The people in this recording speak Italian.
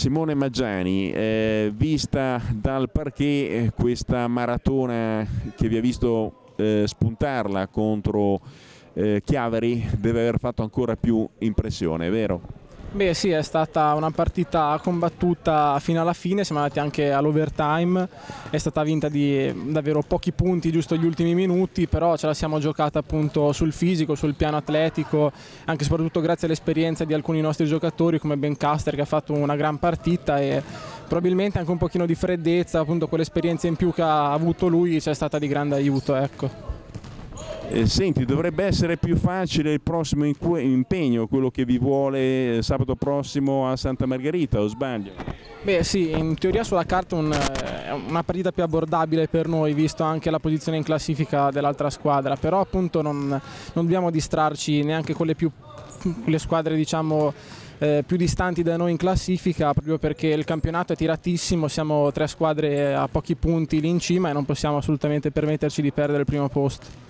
Simone Maggiani, eh, vista dal parquet eh, questa maratona che vi ha visto eh, spuntarla contro eh, Chiavari deve aver fatto ancora più impressione, vero? Beh sì, è stata una partita combattuta fino alla fine, siamo andati anche all'overtime, è stata vinta di davvero pochi punti, giusto gli ultimi minuti, però ce la siamo giocata appunto sul fisico, sul piano atletico, anche e soprattutto grazie all'esperienza di alcuni nostri giocatori come Ben Caster che ha fatto una gran partita e probabilmente anche un pochino di freddezza, appunto quell'esperienza in più che ha avuto lui ci è stata di grande aiuto. Ecco. Eh, senti, dovrebbe essere più facile il prossimo impegno, quello che vi vuole eh, sabato prossimo a Santa Margherita, o sbaglio? Beh sì, in teoria sulla carta un, è eh, una partita più abbordabile per noi, visto anche la posizione in classifica dell'altra squadra, però appunto non, non dobbiamo distrarci neanche con le, più, le squadre diciamo eh, più distanti da noi in classifica proprio perché il campionato è tiratissimo, siamo tre squadre a pochi punti lì in cima e non possiamo assolutamente permetterci di perdere il primo posto.